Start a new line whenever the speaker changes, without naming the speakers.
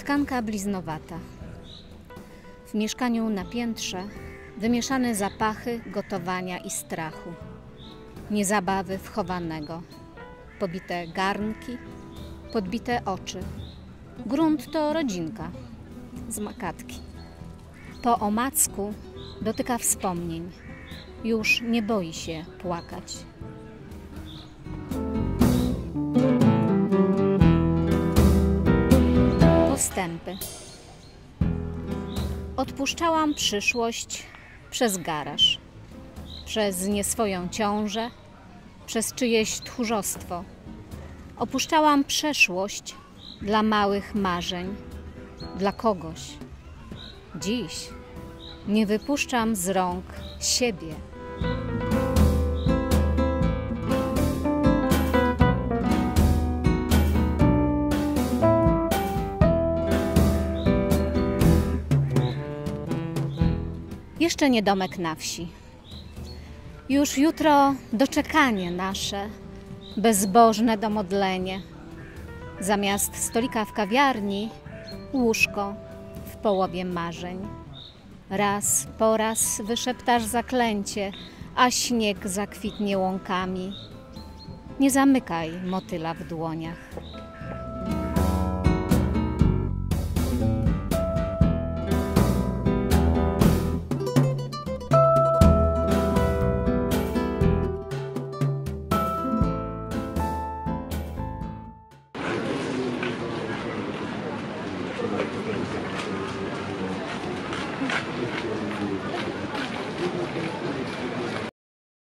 Mieszkanka bliznowata. W mieszkaniu na piętrze wymieszane zapachy gotowania i strachu. Niezabawy wchowanego. Pobite garnki, podbite oczy. Grunt to rodzinka z makatki. Po omacku dotyka wspomnień. Już nie boi się płakać. Postępy. Odpuszczałam przyszłość przez garaż, przez nieswoją ciążę, przez czyjeś tchórzostwo. Opuszczałam przeszłość dla małych marzeń, dla kogoś. Dziś nie wypuszczam z rąk siebie. Jeszcze nie domek na wsi. Już jutro doczekanie nasze, bezbożne domodlenie. Zamiast stolika w kawiarni, łóżko w połowie marzeń. Raz po raz wyszeptasz zaklęcie, a śnieg zakwitnie łąkami. Nie zamykaj motyla w dłoniach. Thank you.